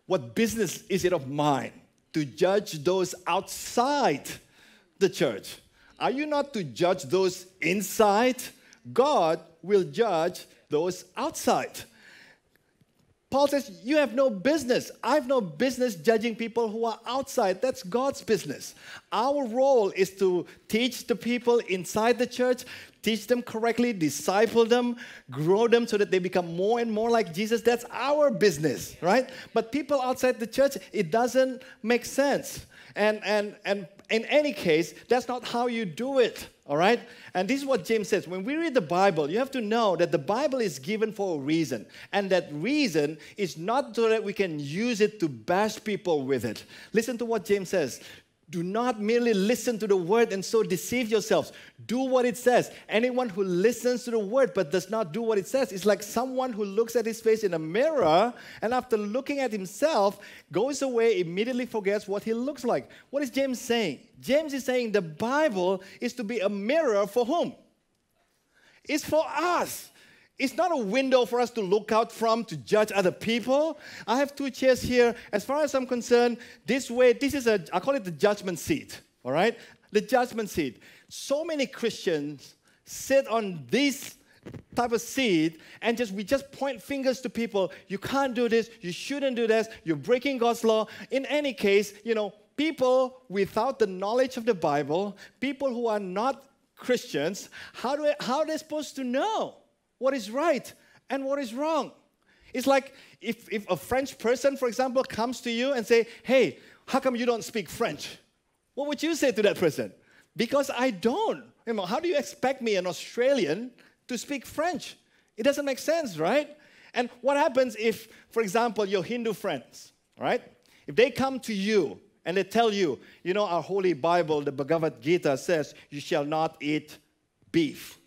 What business is it of mine to judge those outside the church. Are you not to judge those inside? God will judge those outside. Paul says, You have no business. I have no business judging people who are outside. That's God's business. Our role is to teach the people inside the church, teach them correctly, disciple them, grow them so that they become more and more like Jesus. That's our business, right? But people outside the church, it doesn't make sense. And, and, and in any case, that's not how you do it. All right? And this is what James says. When we read the Bible, you have to know that the Bible is given for a reason. And that reason is not so that we can use it to bash people with it. Listen to what James says. Do not merely listen to the word and so deceive yourselves. Do what it says. Anyone who listens to the word but does not do what it says is like someone who looks at his face in a mirror and after looking at himself goes away, immediately forgets what he looks like. What is James saying? James is saying the Bible is to be a mirror for whom? It's for us. It's not a window for us to look out from to judge other people. I have two chairs here. As far as I'm concerned, this way, this is a, I call it the judgment seat, all right? The judgment seat. So many Christians sit on this type of seat and just we just point fingers to people you can't do this you shouldn't do this you're breaking god's law in any case you know people without the knowledge of the bible people who are not christians how do how are they supposed to know what is right and what is wrong. It's like if, if a French person, for example, comes to you and say, hey, how come you don't speak French? What would you say to that person? Because I don't. You know, how do you expect me, an Australian, to speak French? It doesn't make sense, right? And what happens if, for example, your Hindu friends, right? If they come to you and they tell you, you know, our holy Bible, the Bhagavad Gita says, you shall not eat beef.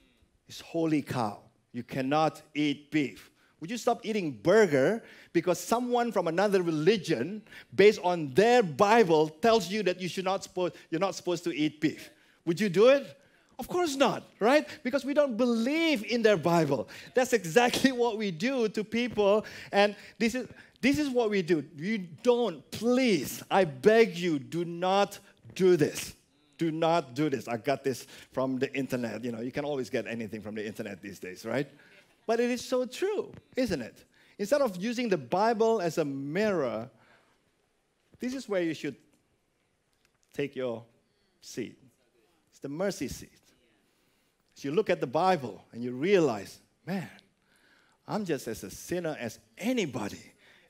It's holy cow you cannot eat beef. Would you stop eating burger because someone from another religion, based on their Bible, tells you that you should not you're not supposed to eat beef? Would you do it? Of course not, right? Because we don't believe in their Bible. That's exactly [LAUGHS] what we do to people. And this is, this is what we do. You don't, please, I beg you, do not do this do not do this. I got this from the internet. You know, you can always get anything from the internet these days, right? But it is so true, isn't it? Instead of using the Bible as a mirror, this is where you should take your seat. It's the mercy seat. You look at the Bible and you realize, man, I'm just as a sinner as anybody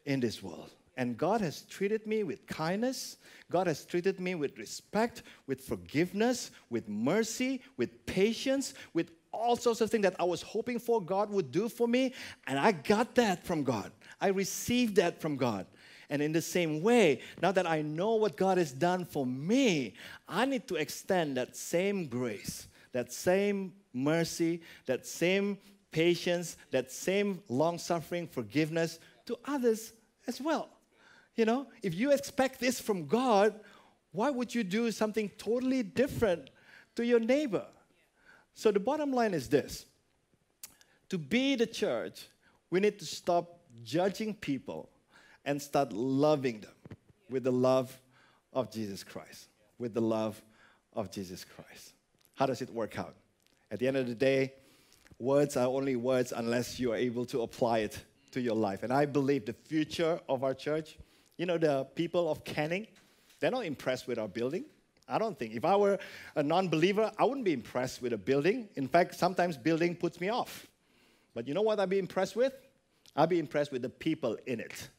in this world. And God has treated me with kindness. God has treated me with respect, with forgiveness, with mercy, with patience, with all sorts of things that I was hoping for God would do for me. And I got that from God. I received that from God. And in the same way, now that I know what God has done for me, I need to extend that same grace, that same mercy, that same patience, that same long suffering, forgiveness to others as well. You know, if you expect this from God, why would you do something totally different to your neighbor? So the bottom line is this to be the church, we need to stop judging people and start loving them with the love of Jesus Christ. With the love of Jesus Christ. How does it work out? At the end of the day, words are only words unless you are able to apply it to your life. And I believe the future of our church you know, the people of Canning, they're not impressed with our building. I don't think. If I were a non believer, I wouldn't be impressed with a building. In fact, sometimes building puts me off. But you know what I'd be impressed with? I'd be impressed with the people in it.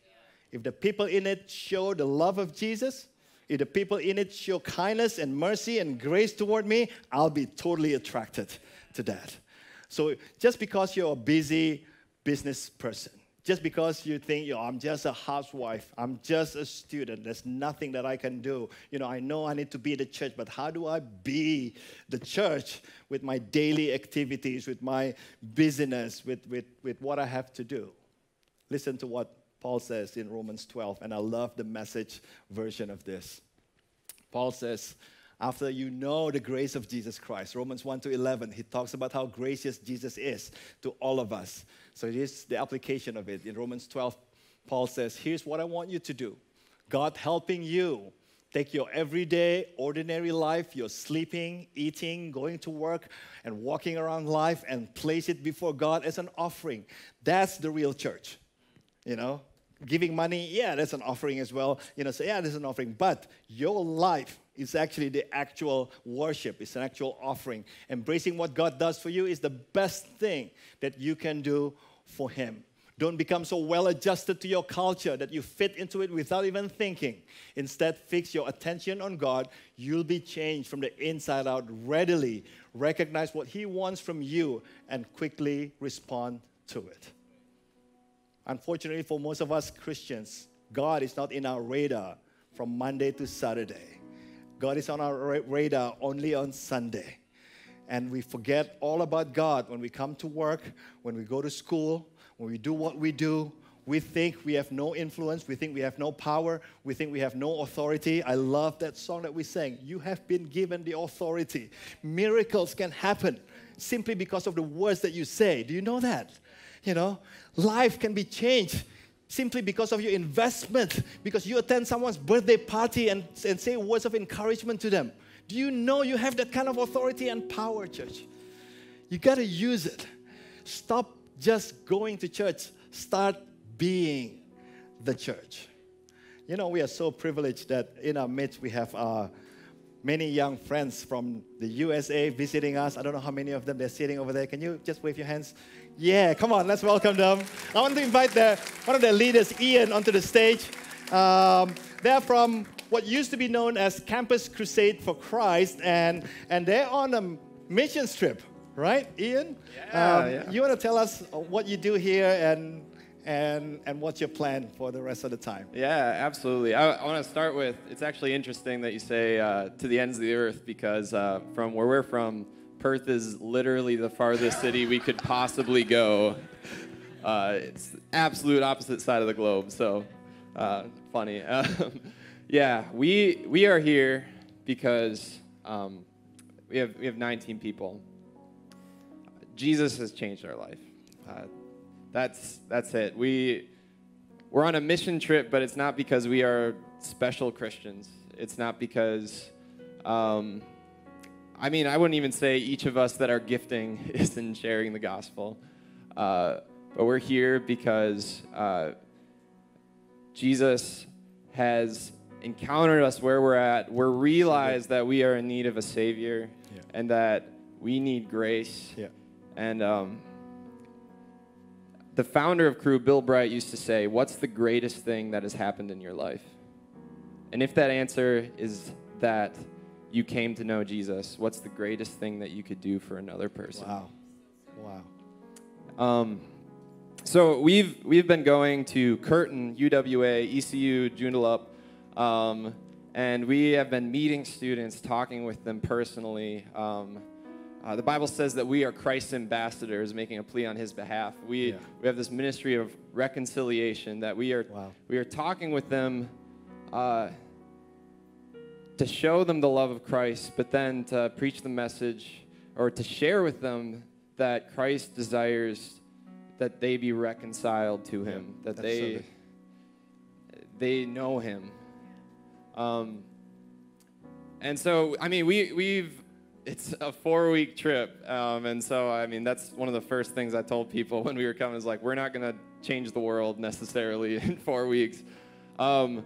If the people in it show the love of Jesus, if the people in it show kindness and mercy and grace toward me, I'll be totally attracted to that. So just because you're a busy business person, just because you think, you know, I'm just a housewife, I'm just a student, there's nothing that I can do. You know, I know I need to be the church, but how do I be the church with my daily activities, with my business, with, with, with what I have to do? Listen to what Paul says in Romans 12, and I love the message version of this. Paul says, after you know the grace of Jesus Christ, Romans 1 to 11, he talks about how gracious Jesus is to all of us. So here's the application of it. In Romans 12, Paul says, Here's what I want you to do God helping you take your everyday, ordinary life, your sleeping, eating, going to work, and walking around life and place it before God as an offering. That's the real church. You know, giving money, yeah, that's an offering as well. You know, say, yeah, there's an offering. But your life is actually the actual worship, it's an actual offering. Embracing what God does for you is the best thing that you can do for Him. Don't become so well adjusted to your culture that you fit into it without even thinking. Instead, fix your attention on God. You'll be changed from the inside out readily. Recognize what He wants from you and quickly respond to it. Unfortunately, for most of us Christians, God is not in our radar from Monday to Saturday. God is on our radar only on Sunday. And we forget all about God when we come to work, when we go to school, when we do what we do, we think we have no influence, we think we have no power, we think we have no authority. I love that song that we sang. You have been given the authority. Miracles can happen simply because of the words that you say. Do you know that? You know, life can be changed simply because of your investment, because you attend someone's birthday party and, and say words of encouragement to them. Do you know you have that kind of authority and power, church? You got to use it. Stop just going to church, start being the church. You know, we are so privileged that in our midst we have uh, many young friends from the USA visiting us. I don't know how many of them they're sitting over there. Can you just wave your hands? Yeah, come on, let's welcome them. I want to invite their, one of their leaders, Ian, onto the stage. Um, they're from what used to be known as Campus Crusade for Christ, and, and they're on a mission trip right, Ian? Yeah, um, yeah. You want to tell us what you do here and and and what's your plan for the rest of the time? Yeah, absolutely. I, I want to start with. It's actually interesting that you say uh, to the ends of the earth because uh, from where we're from, Perth is literally the farthest city we could possibly go. Uh, it's absolute opposite side of the globe. So uh, funny. Um, [LAUGHS] yeah, we we are here because um, we have we have 19 people Jesus has changed our life. That's that's it. We we're on a mission trip, but it's not because we are special Christians. It's not because, um, I mean, I wouldn't even say each of us that our gifting [LAUGHS] is in sharing the gospel. Uh, but we're here because uh, Jesus has encountered us where we're at. We're realized that we are in need of a Savior yeah. and that we need grace. Yeah. And um, the founder of Cru, Bill Bright, used to say, What's the greatest thing that has happened in your life? And if that answer is that you came to know Jesus, what's the greatest thing that you could do for another person? Wow. Wow. Um, so we've we've been going to Curtin, UWA, ECU, Joondalup, um, and we have been meeting students, talking with them personally. Um, uh, the Bible says that we are Christ's ambassadors, making a plea on His behalf. We yeah. we have this ministry of reconciliation that we are wow. we are talking with them uh, to show them the love of Christ, but then to preach the message or to share with them that Christ desires that they be reconciled to Him, yeah, that they so they know Him. Um, and so, I mean, we we've it's a four week trip. Um, and so, I mean, that's one of the first things I told people [LAUGHS] when we were coming is like, we're not going to change the world necessarily [LAUGHS] in four weeks. Um,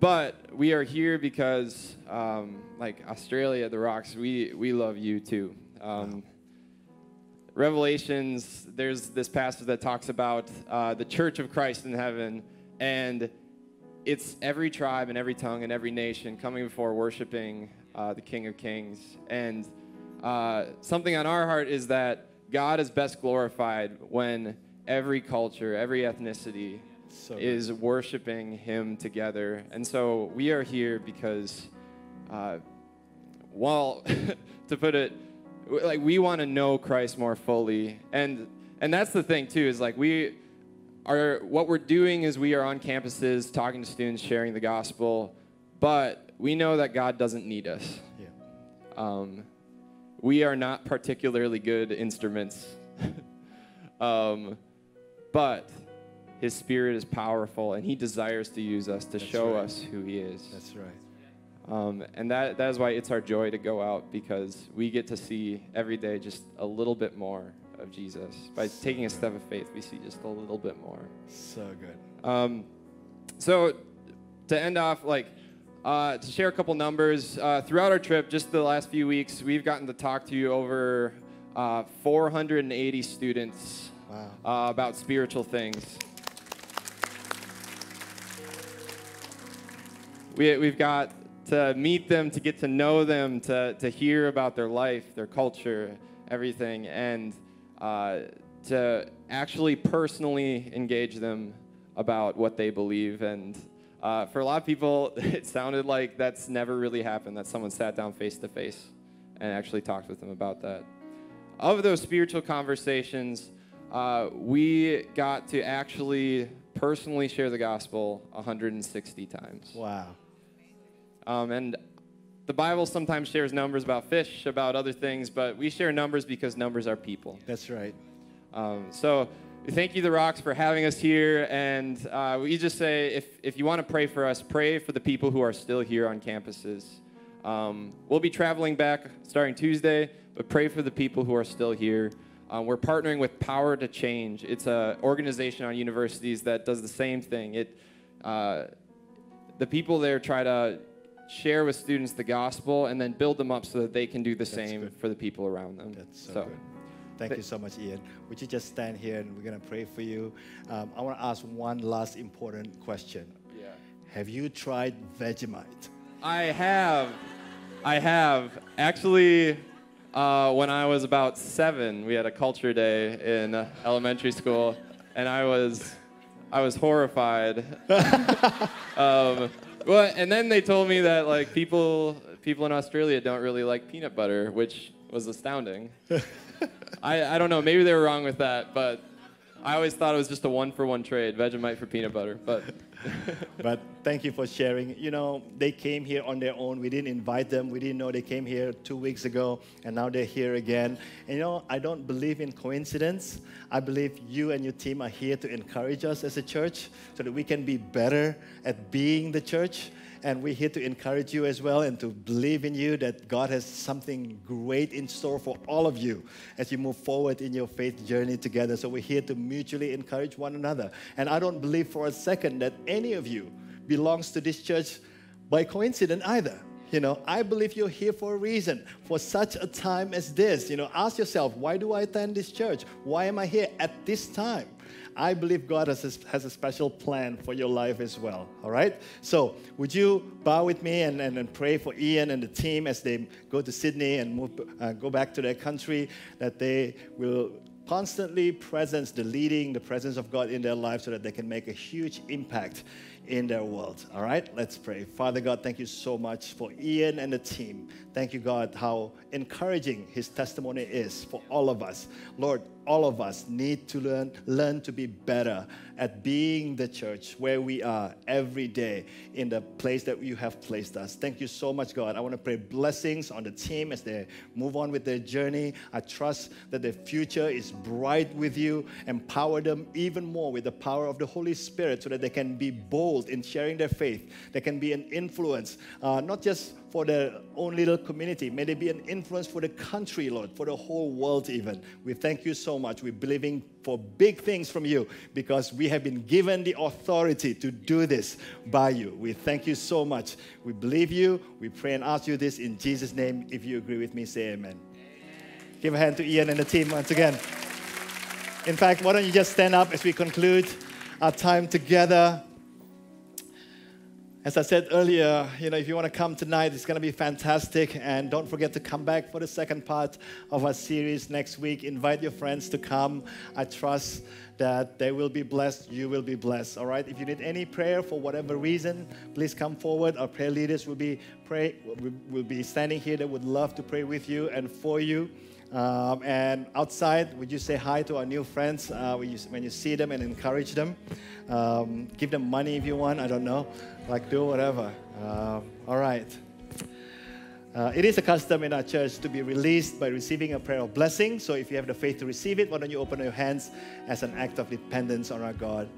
but we are here because, um, like Australia, the Rocks, we, we love you too. Um, Revelations, there's this passage that talks about uh, the church of Christ in heaven, and it's every tribe and every tongue and every nation coming before worshiping uh, the King of Kings. And uh, something on our heart is that God is best glorified when every culture, every ethnicity so is worshiping Him together. And so we are here because, uh, well, [LAUGHS] to put it, like we want to know Christ more fully, and and that's the thing too is like we are what we're doing is we are on campuses talking to students, sharing the gospel, but we know that God doesn't need us. Yeah. Um, we are not particularly good instruments, [LAUGHS] um, but His Spirit is powerful, and He desires to use us to That's show right. us who He is. That's right. Um, and that, that is why it's our joy to go out because we get to see every day just a little bit more of Jesus. By taking a step of faith, we see just a little bit more. So good. Um, so to end off, like uh, to share a couple numbers, uh, throughout our trip, just the last few weeks, we've gotten to talk to you over uh, 480 students Wow. uh, about spiritual things. We, we've got to meet them, to get to know them, to, to hear about their life, their culture, everything, and uh, to actually personally engage them about what they believe. And uh, for a lot of people, [LAUGHS] it sounded like that's never really happened, that someone sat down face to face and actually talked with them about that. Of those spiritual conversations, uh, we got to actually personally share the gospel 160 times. Wow. Um, and the Bible sometimes shares numbers about fish, about other things, but we share numbers because numbers are people. That's right. Um, so thank you, The Rocks, for having us here. And uh, we just say if, if you want to pray for us, pray for the people who are still here on campuses. Um, we'll be traveling back starting Tuesday, but pray for the people who are still here. Um, we're partnering with Power to Change. It's an organization on universities that does the same thing. It, uh, the people there try to share with students the gospel and then build them up so that they can do the same good. for the people around them. That's so, good. Thank you so much, Ian. Would you just stand here and we're going to pray for you? Um, I want to ask one last important question. Yeah. Have you tried Vegemite? I have. I have. Actually, uh, when I was about seven, we had a culture day in elementary school, and I was, I was horrified. [LAUGHS] um, well, and then they told me that like people, people in Australia don't really like peanut butter, which was astounding. [LAUGHS] I, I don't know. Maybe they were wrong with that, but I always thought it was just a one-for-one trade, Vegemite for peanut butter. But [LAUGHS] but thank you for sharing. You know, they came here on their own. We didn't invite them. We didn't know they came here two weeks ago, and now they're here again. And you know, I don't believe in coincidence. I believe you and your team are here to encourage us as a church so that we can be better at being the church. And we're here to encourage you as well and to believe in you that God has something great in store for all of you as you move forward in your faith journey together. So we're here to mutually encourage one another. And I don't believe for a second that any of you belongs to this church by coincidence either. You know, I believe you're here for a reason, for such a time as this. You know, ask yourself, why do I attend this church? Why am I here at this time? I believe God has a, has a special plan for your life as well. All right? So, would you bow with me and, and, and pray for Ian and the team as they go to Sydney and move, uh, go back to their country, that they will constantly presence the leading, the presence of God in their life so that they can make a huge impact in their world. All right, let's pray. Father God, thank you so much for Ian and the team. Thank you, God, how encouraging his testimony is for all of us. Lord, all of us need to learn, learn to be better at being the church where we are every day in the place that you have placed us. Thank you so much, God. I want to pray blessings on the team as they move on with their journey. I trust that their future is bright with you. Empower them even more with the power of the Holy Spirit so that they can be bold in sharing their faith. They can be an influence, uh, not just for their own little community. May they be an influence for the country, Lord, for the whole world, even. We thank you so much. We're believing for big things from you because we have been given the authority to do this by you. We thank you so much. We believe you. We pray and ask you this in Jesus' name. If you agree with me, say amen. amen. Give a hand to Ian and the team once again. In fact, why don't you just stand up as we conclude our time together? As I said earlier, you know, if you want to come tonight, it's going to be fantastic. And don't forget to come back for the second part of our series next week. Invite your friends to come. I trust that they will be blessed, you will be blessed. All right. If you need any prayer for whatever reason, please come forward. Our prayer leaders will be pray will be standing here. They would love to pray with you and for you. Um, and outside, would you say hi to our new friends uh, when, you, when you see them and encourage them? Um, give them money if you want. I don't know. Like do whatever. Uh, all right. Uh, it is a custom in our church to be released by receiving a prayer of blessing. So if you have the faith to receive it, why don't you open your hands as an act of dependence on our God?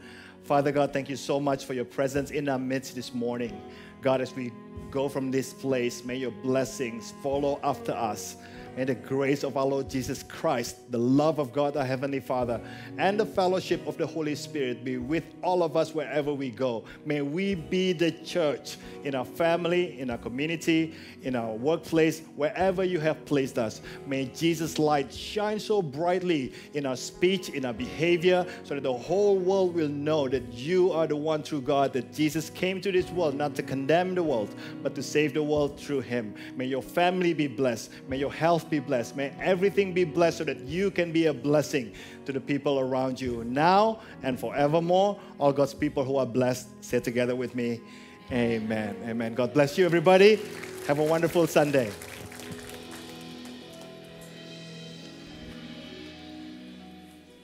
Father God, thank you so much for your presence in our midst this morning. God, as we go from this place, may your blessings follow after us. May the grace of our Lord Jesus Christ, the love of God, our Heavenly Father, and the fellowship of the Holy Spirit be with all of us wherever we go. May we be the church in our family, in our community, in our workplace, wherever you have placed us. May Jesus' light shine so brightly in our speech, in our behavior, so that the whole world will know that you are the one true God, that Jesus came to this world not to condemn the world, but to save the world through Him. May your family be blessed. May your health be blessed. May everything be blessed so that you can be a blessing to the people around you now and forevermore. All God's people who are blessed, say together with me, Amen. Amen. God bless you, everybody. Have a wonderful Sunday.